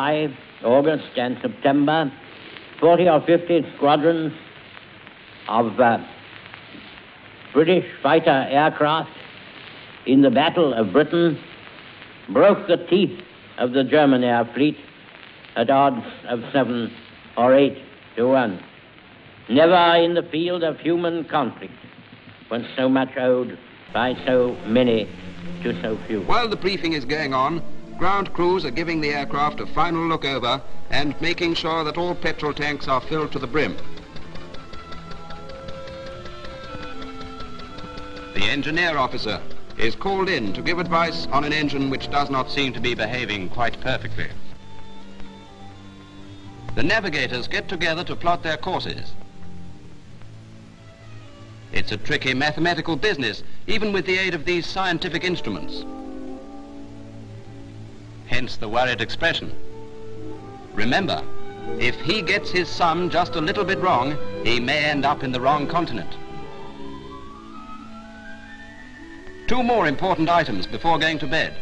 July, August, and September, 40 or 50 squadrons of uh, British fighter aircraft in the Battle of Britain broke the teeth of the German air fleet at odds of seven or eight to one. Never in the field of human conflict was so much owed by so many to so few. While the briefing is going on, ground crews are giving the aircraft a final look over and making sure that all petrol tanks are filled to the brim. The engineer officer is called in to give advice on an engine which does not seem to be behaving quite perfectly. The navigators get together to plot their courses. It's a tricky mathematical business, even with the aid of these scientific instruments. Hence the worried expression. Remember, if he gets his sum just a little bit wrong, he may end up in the wrong continent. Two more important items before going to bed.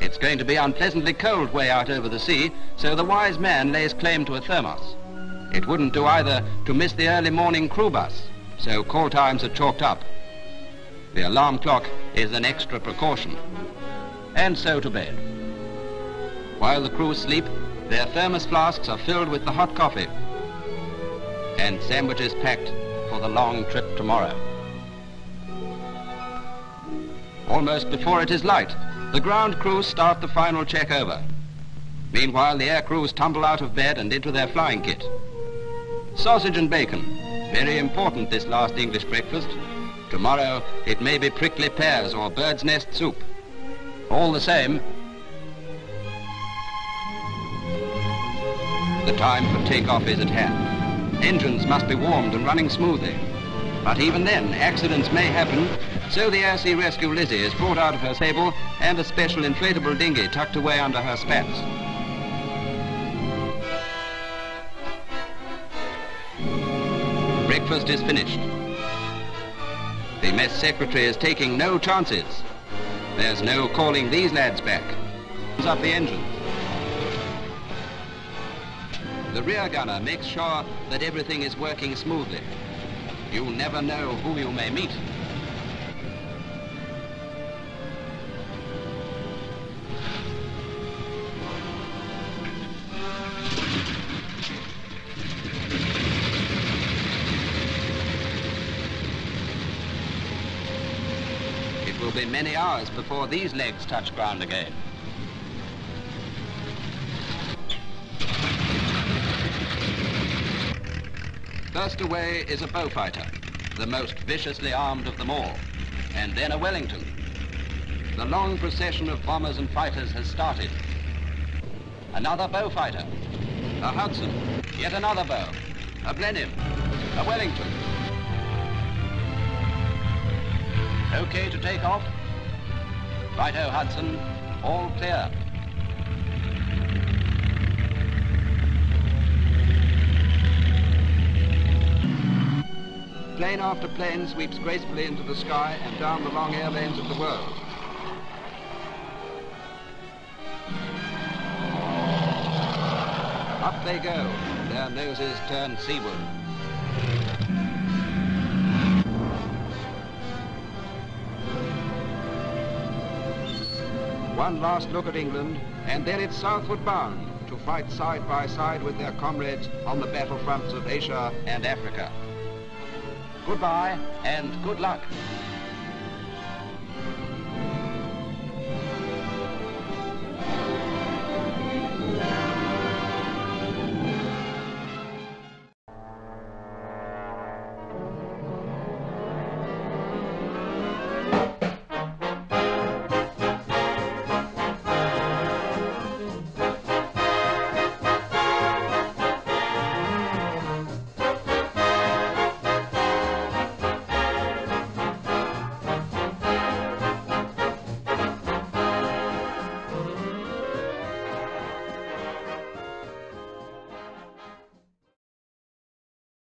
It's going to be unpleasantly cold way out over the sea, so the wise man lays claim to a thermos. It wouldn't do either to miss the early morning crew bus so call times are chalked up. The alarm clock is an extra precaution. And so to bed. While the crew sleep, their thermos flasks are filled with the hot coffee and sandwiches packed for the long trip tomorrow. Almost before it is light, the ground crews start the final check over. Meanwhile, the air crews tumble out of bed and into their flying kit. Sausage and bacon, very important, this last English breakfast. Tomorrow, it may be prickly pears or bird's nest soup. All the same, the time for takeoff is at hand. Engines must be warmed and running smoothly. But even then, accidents may happen, so the Air Sea Rescue Lizzie is brought out of her stable and a special inflatable dinghy tucked away under her spats. breakfast is finished. The mess secretary is taking no chances. There's no calling these lads back. Up the engine. The rear gunner makes sure that everything is working smoothly. You never know who you may meet. It will be many hours before these legs touch ground again. First away is a Beaufighter, the most viciously armed of them all, and then a Wellington. The long procession of bombers and fighters has started. Another Beaufighter, a Hudson, yet another Beau, a Blenheim, a Wellington, Okay to take off? Righto, Hudson. All clear. Plane after plane sweeps gracefully into the sky and down the long air lanes of the world. Up they go, their noses turned seaward. One last look at England, and then it's southward bound to fight side by side with their comrades on the battlefronts of Asia and Africa. Goodbye and good luck.